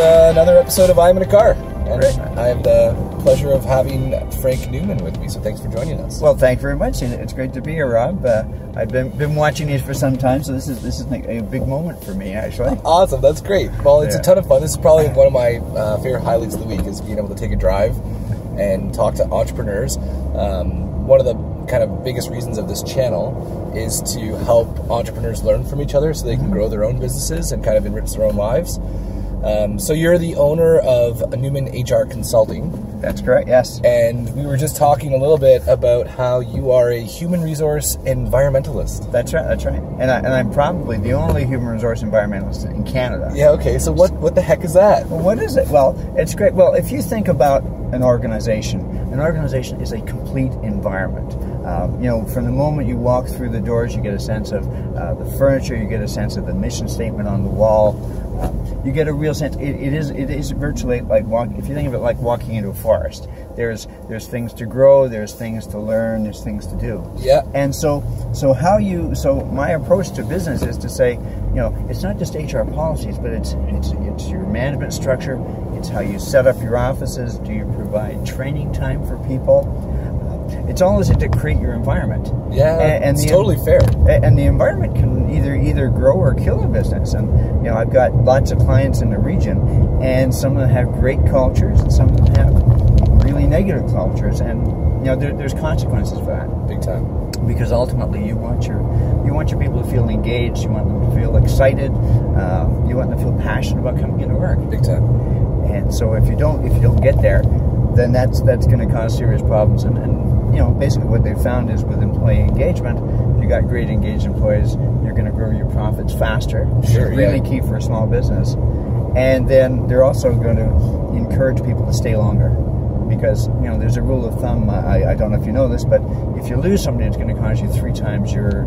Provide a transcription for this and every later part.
uh, another episode of I'm in a Car. And I have the pleasure of having Frank Newman with me, so thanks for joining us. Well, thank you very much. and It's great to be here, Rob. Uh, I've been been watching you for some time, so this is this is like a big moment for me, actually. Awesome, that's great. Well, it's Yeah. a ton of fun. This is probably one of my uh, favorite highlights of the week is being able to take a drive and talk to entrepreneurs. Um, one of the kind of biggest reasons of this channel is to help entrepreneurs learn from each other so they can grow their own businesses and kind of enrich their own lives. Um, so you're the owner of Newman HR Consulting. That's correct. Yes. And we were just talking a little bit about how you are a human resource environmentalist. That's right. That's right. And I, and I'm probably the only human resource environmentalist in Canada. Yeah, okay. So what what the heck is that? Well, what is it? Well, it's great. Well, if you think about an organization, an organization is a complete environment. Um, you know, from the moment you walk through the doors, you get a sense of uh, the furniture, you get a sense of the mission statement on the wall. You get a real sense. It, it is it is virtually like walking. If you think of it like walking into a forest, there's there's things to grow, there's things to learn, there's things to do. Yeah. And so, so how you, so my approach to business is to say, you know, it's not just HR policies, but it's it's it's your management structure. It's how you set up your offices. Do you provide training time for people? It's all is it to create your environment. Yeah, And it's totally fair. And the environment can either either grow or kill a business. And you know, I've got lots of clients in the region, and some of them have great cultures, and some of them have really negative cultures. And you know, there, there's consequences for that Big time. because ultimately you want your you want your people to feel engaged, you want them to feel excited, um, you want them to feel passionate about coming into work. Big time. And so if you don't if you don't get there, then that's that's going to cause serious problems. And, and basically what they've found is with employee engagement, if you got great engaged employees, you're going to grow your profits faster. which is Sure, really yeah. key for a small business. And then they're also going to encourage people to stay longer. Because you know, there's a rule of thumb. I, I don't know if you know this, but if you lose somebody, it's going to cost you three times your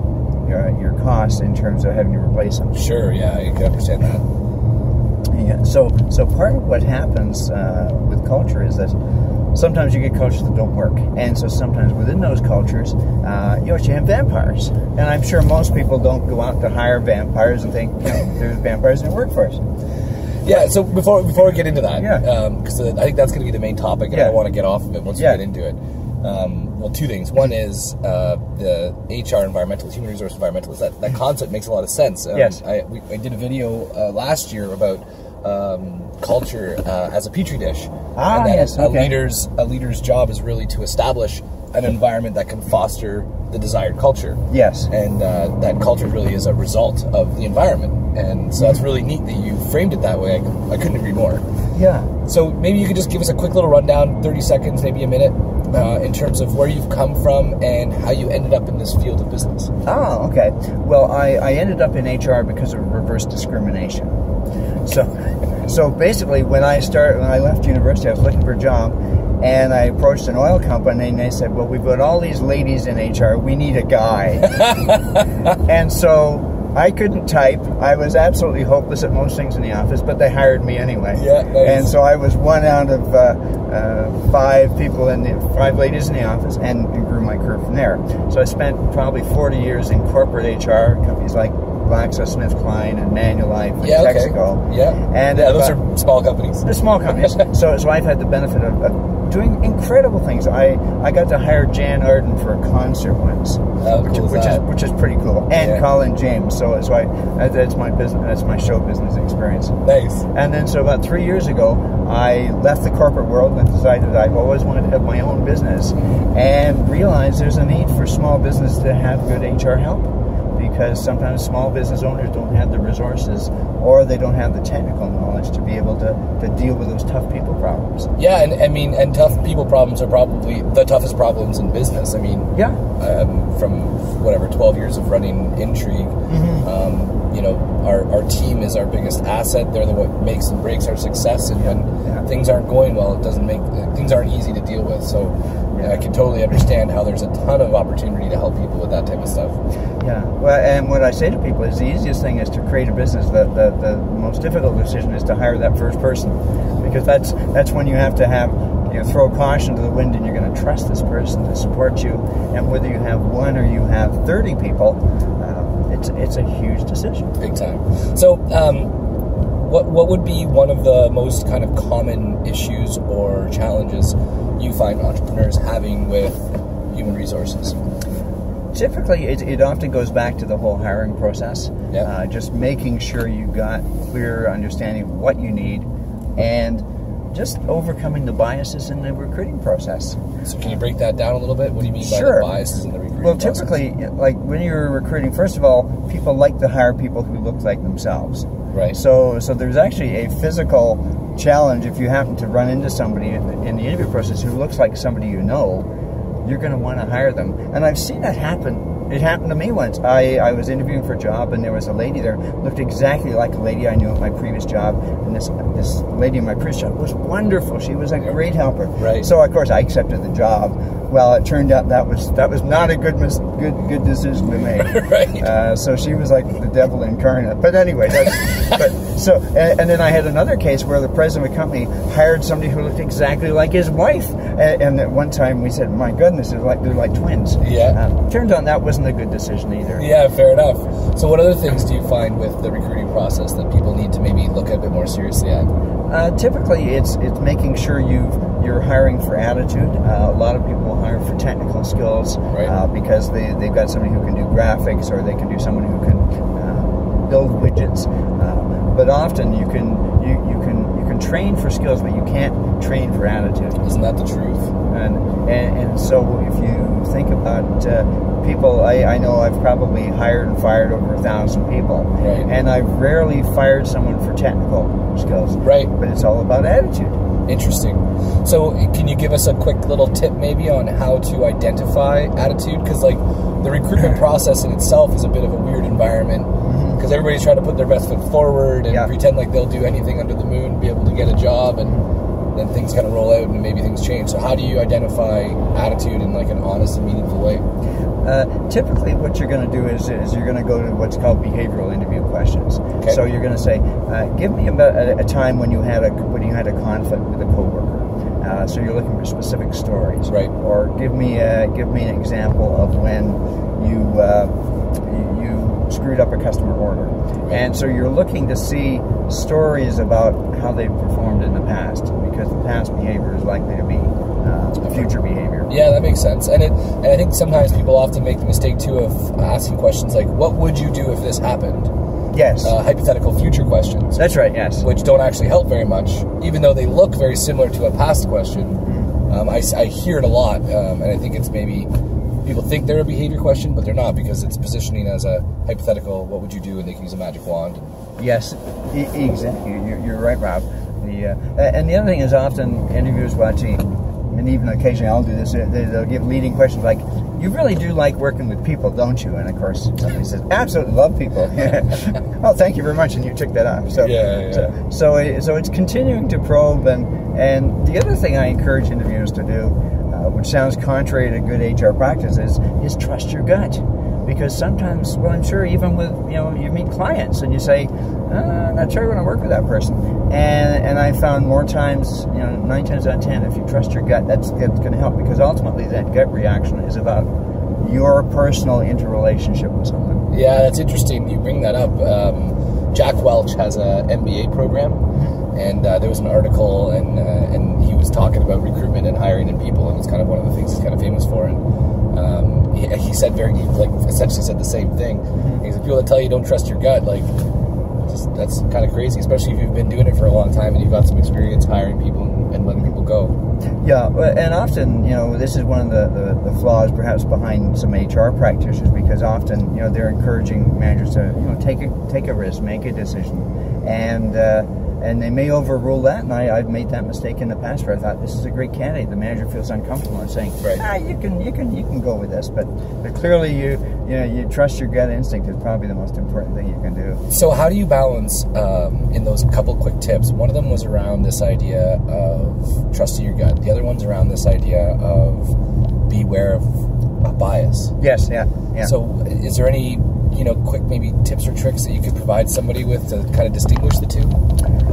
your, your cost in terms of having to replace them. Sure, yeah, I can understand that. Yeah. So, so part of what happens uh, with culture is that sometimes you get cultures that don't work, and so sometimes within those cultures, uh, you actually have vampires. And I'm sure most people don't go out to hire vampires and think, you know, there's vampires in the workforce. Yeah, so before before we get into that, Yeah. because uh, I think that's going to be the main topic, and I want to get off of it once Yeah. we get into it. Um, well, two things. One is uh, the HR environmentalist, human resource environmentalist. That, that concept makes a lot of sense. Um, Yes. I, we, I did a video uh, last year about um, culture uh, as a petri dish. Ah, and that yes, a okay. leader's a leader's job is really to establish an environment that can foster the desired culture. Yes. and uh, that culture really is a result of the environment. And so that's really neat that you framed it that way. I, I couldn't agree more. Yeah. So maybe you could just give us a quick little rundown, 30 seconds, maybe a minute, uh, in terms of where you've come from and how you ended up in this field of business. Oh, okay. Well, I, I ended up in HR because of reverse discrimination. So, so basically, when I started, when I left university, I was looking for a job, and I approached an oil company, and they said, "Well, we've got all these ladies in HR. We need a guy." and so I couldn't type. I was absolutely hopeless at most things in the office, but they hired me anyway. Yeah, nice. And so I was one out of uh, uh, five people in the five ladies in the office, and, and grew my career from there. So I spent probably 40 years in corporate HR companies like GlaxoSmithKline and Manulife and Yeah, okay. Texaco. Yeah. And yeah, those uh, are small companies. they're small companies. so, so I've had the benefit of, of doing incredible things. I, I got to hire Jann Arden for a concert once, How which, cool is which is which is pretty cool, and Yeah. Colin James. So, so I that- that's my business. That's my show business experience. Nice. And then, so about three years ago, I left the corporate world and decided that I've always wanted to have my own business and realized there's a need for small business to have good HR help because sometimes small business owners don't have the resources or they don't have the technical knowledge to be able to, to deal with those tough people problems. Yeah, and I mean, and tough people problems are probably the toughest problems in business. I mean, Yeah. um, from whatever 12 years of running intrigue um, you know our, our team is our biggest asset they're the what makes and breaks our success and when Yeah. things aren't going well it doesn't make things aren't easy to deal with so i can totally understand how there's a ton of opportunity to help people with that type of stuff Yeah. Well, and what I say to people is the easiest thing is to create a business. The, the, the most difficult decision is to hire that first person, because that's that's when you have to have you know, throw caution to the wind, and you're going to trust this person to support you. And whether you have one or you have thirty people, it's it's a huge decision. big time so um, what what would be one of the most kind of common issues or challenges you find entrepreneurs having with human resources? Typically, it, it often goes back to the whole hiring process. Yeah. Uh, just making sure you got clear understanding of what you need, and just overcoming the biases in the recruiting process. So can you break that down a little bit? What do you mean Sure. by the biases in the recruiting Well, process? typically, like when you're recruiting, first of all, people like to hire people who look like themselves. Right. So, so there's actually a physical challenge if you happen to run into somebody in the, in the interview process who looks like somebody you know, you're going to want to hire them. And I've seen that happen. It happened to me once. I, I was interviewing for a job, and there was a lady there looked exactly like a lady I knew at my previous job. And this this lady in my previous job was wonderful. She was a great helper. Right. So of course I accepted the job. Well, it turned out that was that was not a good mis- good good decision to make. Right. Uh, so she was like the devil incarnate. But anyway, that's, but so and, and then I had another case where the president of a company hired somebody who looked exactly like his wife. And, and at one time we said, "My goodness, they're like they're like twins." Yeah. Um, turned out that wasn't a good decision either. Yeah, fair enough. So, what other things do you find with the recruiting process that people need to maybe look at a bit more seriously at? Uh, typically, it's it's making sure you you're hiring for attitude. Uh, a lot of people hire for technical skills Right. uh, because they they've got somebody who can do graphics or they can do someone who can uh, build widgets. Uh, but often you can you, you can you can train for skills, but you can't train for attitude. Isn't that the truth? And, and, and so if you think about uh, people, I, I know I've probably hired and fired over a thousand people. Right. And I've rarely fired someone for technical skills. Right. But it's all about attitude. Interesting. So, can you give us a quick little tip maybe on how to identify attitude? Because, like, the recruitment process in itself is a bit of a weird environment because everybody's trying to put their best foot forward and Yeah. pretend like they'll do anything under the moon, be able to get a job, and then things kind of roll out and maybe things change. So, how do you identify attitude in like an honest and meaningful way? Uh, typically, what you're going to do is, is you're going to go to what's called behavioral interview questions. Okay. So you're going to say, uh, "Give me a, a time when you had a when you had a conflict with a coworker." Uh, so you're looking for specific stories, Right. Or give me a, give me an example of when you uh, you, screwed up a customer order. And so you're looking to see stories about how they've performed in the past because the past behavior is likely to be uh, future behavior. Yeah, that makes sense. And it, and I think sometimes people often make the mistake too of asking questions like, "What would you do if this happened?" Yes, Uh, hypothetical future questions. that's right. Yes. which don't actually help very much, even though they look very similar to a past question. Um, I, I hear it a lot, um, and I think it's maybe people think they're a behavior question, but they're not because it's positioning as a hypothetical. What would you do? And they can use a magic wand. Yes, exactly. You're, you're right, Rob. The uh, and the other thing is often interviewers watching, and even occasionally I'll do this. They'll give leading questions like, "You really do like working with people, don't you?" And of course, somebody says, "Absolutely love people." oh, thank you very much, and you took that off. So, Yeah, yeah, so so, it, so it's continuing to probe, and and the other thing I encourage interviewers to do, uh, which sounds contrary to good HR practices, is trust your gut because sometimes, well, I'm sure even with you know you meet clients and you say, uh, I'm not sure I want to work with that person, and and I found more times, you know, nine times out of ten, if you trust your gut, that's that's going to help because ultimately that gut reaction is about your personal interrelationship with someone. Yeah, that's interesting. You bring that up. Um, Jack Welch has a MBA program, and uh, there was an article, and uh, and he was talking about recruitment and hiring and people, and it's kind of one of the things he's kind of famous for. And um, he, he said very, he like essentially said the same thing. He said, people that tell you don't trust your gut, like, just that's kind of crazy, especially if you've been doing it for a long time and you've got some experience hiring people and, letting people go. Yeah, and often, you know, this is one of the, the, the flaws perhaps behind some HR practitioners because often, you know, they're encouraging managers to, you know, take a take a risk, make a decision, and uh, and they may overrule that. And I, I've made that mistake in the past where I thought this is a great candidate. The manager feels uncomfortable in saying, Right. ah, you can you can you can go with this, but but clearly you you know you trust your gut instinct is probably the most important thing you can do. So, how do you balance um, in those couple quick tips? One of them was around this idea of trusting your gut. The other one's around this idea of beware of a bias. Yes, yeah, yeah. So, is there any you know quick maybe tips or tricks that you could provide somebody with to kind of distinguish the two?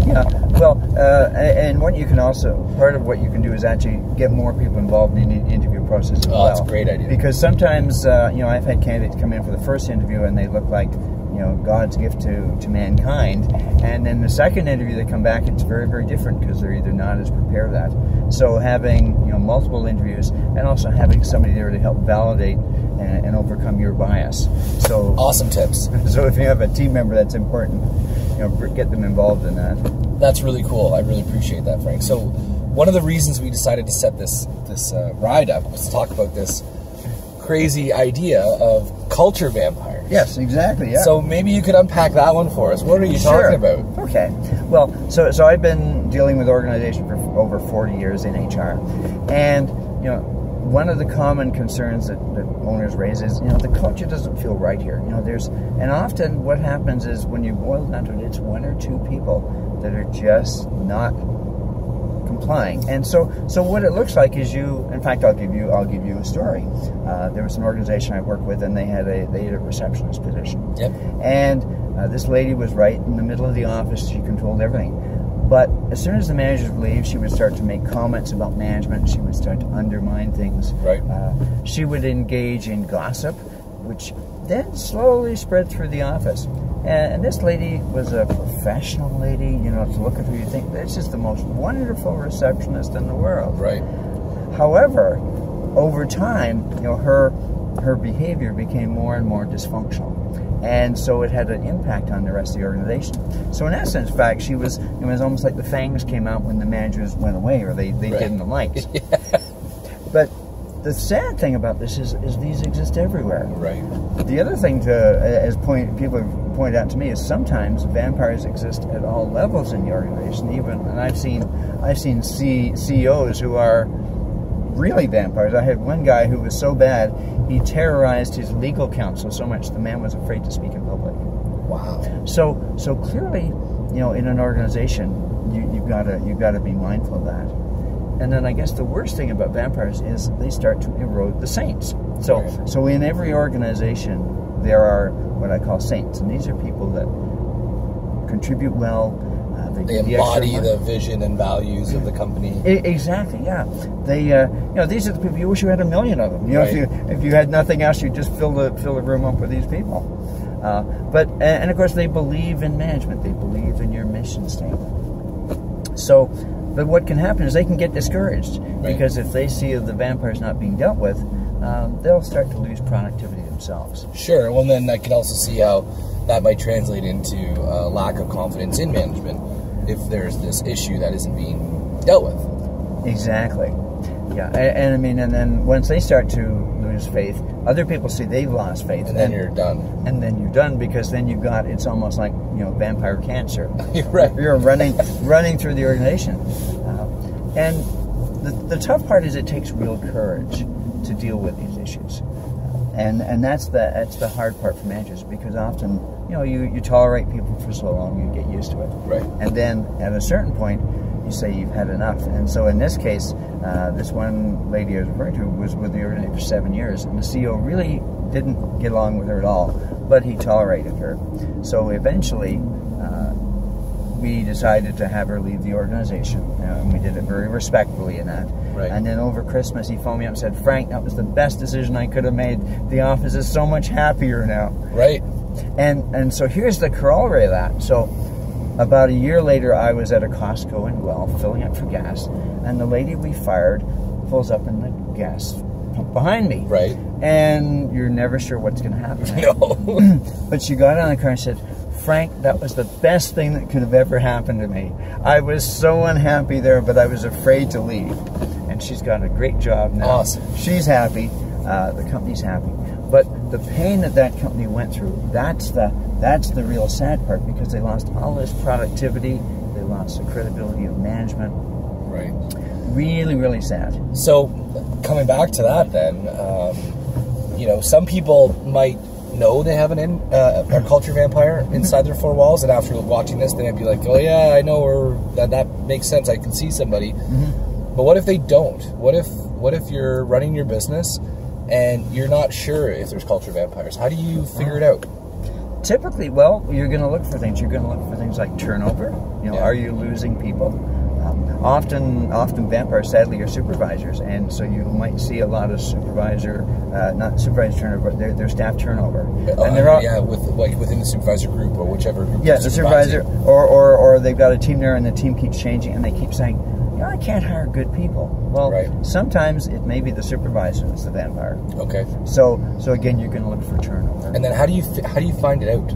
Yeah, well, uh, and what you can also part of what you can do is actually get more people involved in the interview process as Oh, well. that's a great idea. Because sometimes, uh, you know, I've had candidates come in for the first interview and they look like, you you know God's gift to to mankind. And then the second interview they come back, it's very very different because they're either not as prepared that. So having you know multiple interviews and also having somebody there to help validate and, and overcome your bias. So awesome tips. So if you have a team member, that's important. You know, get them involved in that. That's really cool. I really appreciate that, Frank. So one of the reasons we decided to set this this uh, ride up was to talk about this crazy idea of culture vampires. Yes, exactly. Yeah. So maybe you could unpack that one for us. What are you Sure. talking about? Okay. Well, so so I've been dealing with organization for over 40 years in HR, and you know. One of the common concerns that, that owners raise is, you know, the culture doesn't feel right here. You know, there's, and often what happens is when you boil it down to it, it's one or two people that are just not complying. And so, so what it looks like is you. In fact, I'll give you. I'll give you a story. Uh, there was an organization I worked with, and they had a they had a receptionist position. Yep. And uh, this lady was right in the middle of the office. She controlled everything. But as soon as the manager would leave, she would start to make comments about management. She would start to undermine things. Right. Uh, she would engage in gossip, which then slowly spread through the office. And, this lady was a professional lady. You know, to look at her, you think this is the most wonderful receptionist in the world. Right. However, over time, you know, her her behavior became more and more dysfunctional. And so it had an impact on the rest of the organization. So in essence, in fact, she was it was almost like the fangs came out when the managers went away or they, they Right. didn't like. But the sad thing about this is, is these exist everywhere. Right. The other thing to, as point people have pointed out to me, is sometimes vampires exist at all levels in the organization. Even, and I've seen, I've seen C, CEOs who are really vampires. I had one guy who was so bad he terrorized his legal counsel so much the man was afraid to speak in public. Wow. So, so clearly, you know, in an organization, you, you've got to you've got to be mindful of that. And then I guess the worst thing about vampires is they start to erode the saints. So, Right. so in every organization, there are what I call saints, and these are people that contribute well. Uh, they, They the embody the vision and values of the company. E- Exactly. Yeah. They, uh, you know, these are the people you wish you had a million of them. You know, if you if you had nothing else, you just fill the fill the room up with these people. Uh, but and, of course they believe in management. They believe in your mission statement. So, but what can happen is they can get discouraged because if they see the vampires not being dealt with, um, they'll start to lose productivity themselves. Sure. Well, then I can also see how that might translate into a lack of confidence in management if there's this issue that isn't being dealt with. Exactly. Yeah, and, and I mean, and then once they start to lose faith, other people see they've lost faith, And then you're done. and then you're done because then you've got it's almost like you know vampire cancer. You're right. You're running running through the organization, uh, and the, the tough part is it takes real courage to deal with these issues, and and that's the that's the hard part for managers because often you know you you tolerate people for so long you get used to it, Right. and then at a certain point you say you've had enough. And so in this case, uh, this one lady I was referring to was with the organization for seven years, and the CEO really didn't get along with her at all, but he tolerated her. So eventually, uh, we decided to have her leave the organization, and we did it very respectfully in that. Right. And then over Christmas, he phoned me up and said, "Frank, that was the best decision I could have made. The office is so much happier now." Right. And and so here's the corollary of that. So about a year later, I was at a Costco in Guelph filling up for gas, and the lady we fired pulls up in the gas pump behind me. Right. And you're never sure what's going to happen. No. But she got out of the car and said, Frank, that was the best thing that could have ever happened to me. I was so unhappy there, but I was afraid to leave. And she's got a great job now. Awesome. She's happy. Uh, the company's happy. But the pain that that company went through, that's the, that's the real sad part because they lost all this productivity. They lost the credibility of management. right. Really, really sad. So, coming back to that, then, um, you know, some people might know they have an in, uh, a culture vampire inside their four walls, and after watching this, they might be like, "Oh yeah, I know," or that that makes sense. I can see somebody. But what if they don't? What if what if you're running your business and you're not sure if there's culture vampires? How do you figure it out? typically, well, you're going to look for things. You're going to look for things like turnover. You know, Yeah. are you losing people? Um, often often vampires sadly are supervisors, and so you might see a lot of supervisor, uh, not supervisor turnover, but their, their staff turnover. Uh, and they're all, yeah, with like within the supervisor group or whichever group. yeah, the supervisor, or, or or they've got a team there, and the team keeps changing, and they keep saying, "You know, I can't hire good people." Well, Right. sometimes it may be the supervisor that's the vampire. Okay. So so again, you're going to look for turnover. And then how do you how do you find it out?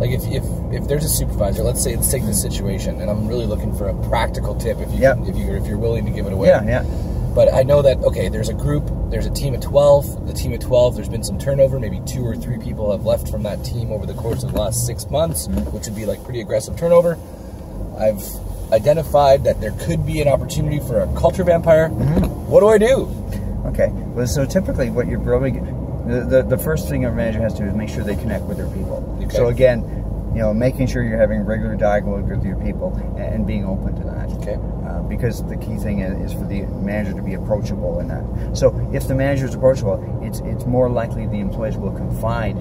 Like if, if if there's a supervisor, let's say let's take this situation, and I'm really looking for a practical tip if you Yep. can, if you if you're willing to give it away. yeah, yeah. But I know that okay, there's a group, there's a team of twelve. The team of twelve, there's been some turnover. Maybe two or three people have left from that team over the course of the last six months, mm-hmm. which would be like pretty aggressive turnover. I've identified that there could be an opportunity for a culture vampire. What do I do? Okay. Well, so typically, what you're probably the, the the first thing a manager has to do is make sure they connect with their people. Okay. So again, you know, making sure you're having regular dialogue with your people and, and being open to that. Okay. Uh, because the key thing is, is for the manager to be approachable in that. So if the manager is approachable, it's it's more likely the employees will confide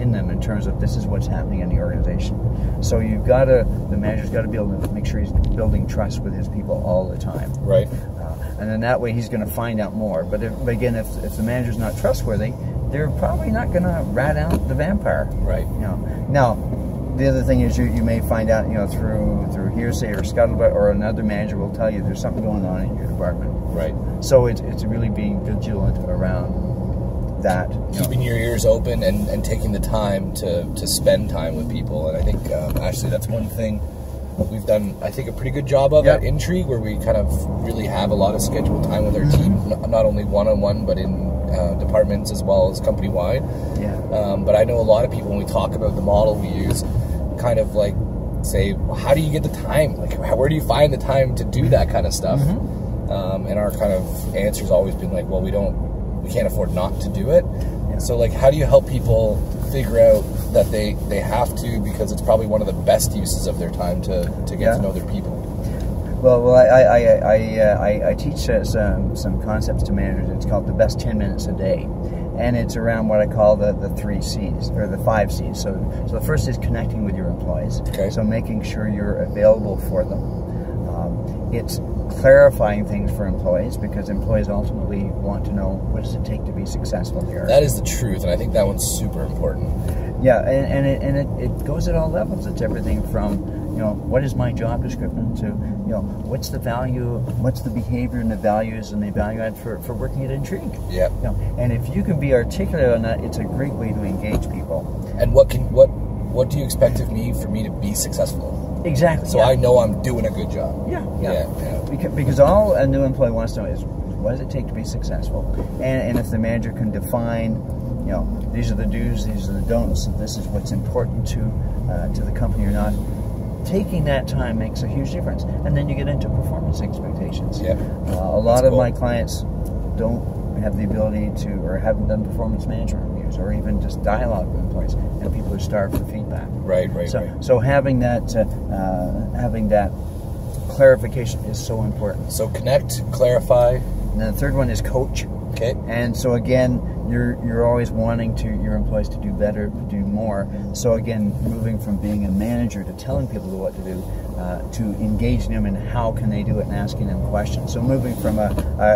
in them in terms of this is what's happening in the organization. So you've got to the manager's got to be able to make sure he's building trust with his people all the time. Right. Uh, and then that way he's going to find out more. But, if, but again, if, if the manager's not trustworthy, they're probably not going to rat out the vampire. Right. You know. Now, the other thing is you, you may find out, you know, through through hearsay or scuttlebutt, or another manager will tell you there's something going on in your department. Right. So it's it's really being vigilant around that. you know. keeping your ears open and, and taking the time to, to spend time with people. And I think, um, actually, that's one thing we've done, I think, a pretty good job of Yep. at Intrigue, where we kind of really have a lot of scheduled time with our team, not only one on one, but in uh, departments as well as company wide. Yeah. Um, but I know a lot of people, when we talk about the model we use, kind of like say, how do you get the time? Like, where do you find the time to do that kind of stuff? Mm-hmm. Um, and our kind of answer has always been like, well, we don't, we can't afford not to do it. Yeah. So, like, how do you help people figure out that they they have to because it's probably one of the best uses of their time to to get Yeah. to know their people. Well, well, I I I I, uh, I, I teach uh, some some concepts to managers. It's called the best ten minutes a day, and it's around what I call the, the three C's or the five C's. So so the first is connecting with your employees. Okay. So making sure you're available for them. Um, it's clarifying things for employees because employees ultimately want to know what does it take to be successful here. That is the truth, and I think that one's super important. Yeah, and, and, it, and it, it goes at all levels. It's everything from, you know, what is my job description to, you know, what's the value, what's the behavior and the values and the value add for, for working at Intrigue. Yeah. You know, and if you can be articulate on that, it's a great way to engage people. And what can what what do you expect of me for me to be successful? Exactly. So yeah. I know I'm doing a good job. Yeah, Yeah, yeah. Because, because all a new employee wants to know is what does it take to be successful, and, and if the manager can define, you know, these are the do's, these are the don'ts, and this is what's important to uh, to the company or not. Taking that time makes a huge difference, and then you get into performance expectations. Yeah. Uh, a lot That's of cool. my clients don't have the ability to, or haven't done performance management or even just dialogue with employees, and people are starved for feedback. Right, right, So, right. so having that, uh, uh, having that clarification is so important. So connect, clarify. And the third one is coach. Okay. And so again, you're you're always wanting to your employees to do better, more. So again, moving from being a manager to telling people what to do, uh, to engaging them in how can they do it and asking them questions. So moving from a,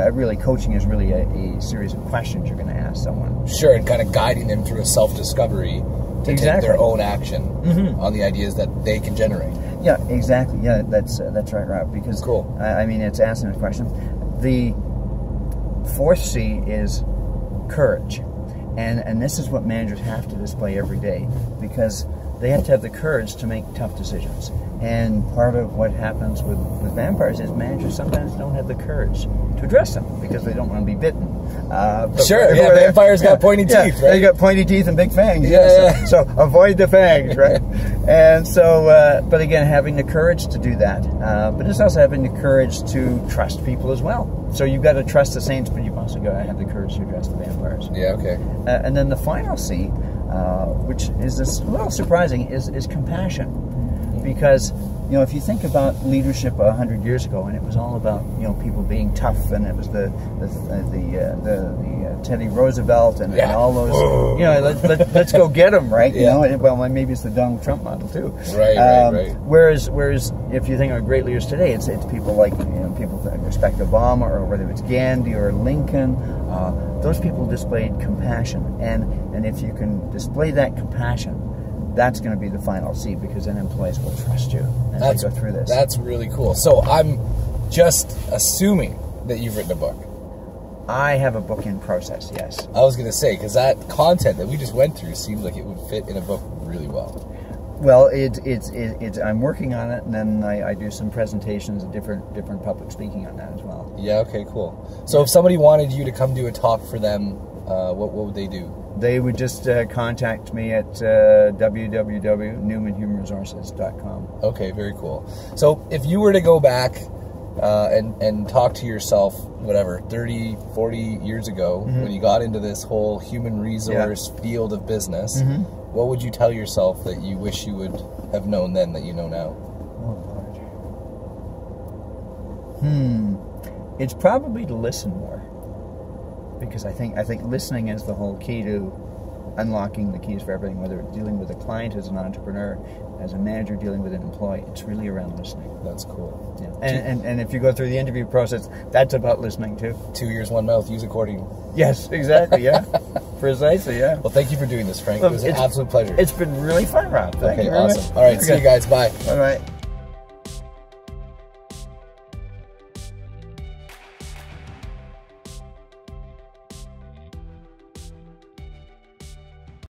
a really coaching is really a, a series of questions you're going to ask someone. Sure, and kind of guiding them through a self discovery to take their own action Mhm. on the ideas that they can generate. Yeah, exactly. Yeah, that's uh, that's right, Rob. Because Cool. I, I mean, it's asking a question. The fourth C is courage, and and this is what managers have to display every day because they have to have the courage to make tough decisions. And part of what happens with, with vampires is managers sometimes don't have the courage to address them because they don't want to be bitten. Uh, Sure, yeah, vampires got pointy yeah, teeth, They right? got pointy teeth and big fangs. Yeah, so- yeah. so avoid the fangs, right? and so, uh, but again, having the courage to do that, uh, but it's also having the courage to trust people as well. So you've got to trust the saints, but you've also got to have the courage to address the vampires. Yeah, okay. Uh, and then the final C, uh, which is this a little surprising, is, is compassion. Because, you know, if you think about leadership a hundred years ago, and it was all about, you know, people being tough, and it was the the the, uh, the, the Teddy Roosevelt and, and all those. You know, let, let, let's go get them, right? You know, well, maybe it's the Donald Trump model too. Right, right, Um, right. Whereas, whereas if you think of great leaders today, it's it's people like you know people that respect Obama or whether it's Gandhi or Lincoln. Uh, those people displayed compassion, and and if you can display that compassion, that's going to be the final C because then employees will trust you as That's they go through this. That's really cool. So I'm just assuming that you've written a book. I have a book in process. Yes. I was gonna say because that content that we just went through seemed like it would fit in a book really well. Well, it, it's it's I'm working on it, and then I, I do some presentations and different different public speaking on that as well. Yeah. Okay. Cool. So if somebody wanted you to come do a talk for them, uh, what what would they do? They would just uh, contact me at uh, www.newmanhumanresources.com. Okay. Very cool. So if you were to go back uh, and and talk to yourself, whatever, 30, 40 years ago, when you got into this whole human resource field of business, what would you tell yourself that you wish you would have known then that you know now? Oh Lord. Hmm. It's probably to listen more, because I think I think listening is the whole key to unlocking the keys for everything. Whether it's dealing with a client as an entrepreneur, as a manager dealing with an employee, it's really around listening. That's cool. Yeah. And, and and if you go through the interview process, that's about listening too. Two ears, one mouth. Use accordingly. Yes, exactly. Yeah, precisely. Yeah. Well, thank you for doing this, Frank. Well, it um, was an absolute pleasure. it's been really fun, Rob. Thank okay, awesome. much. All right, see you guys. Bye. All right.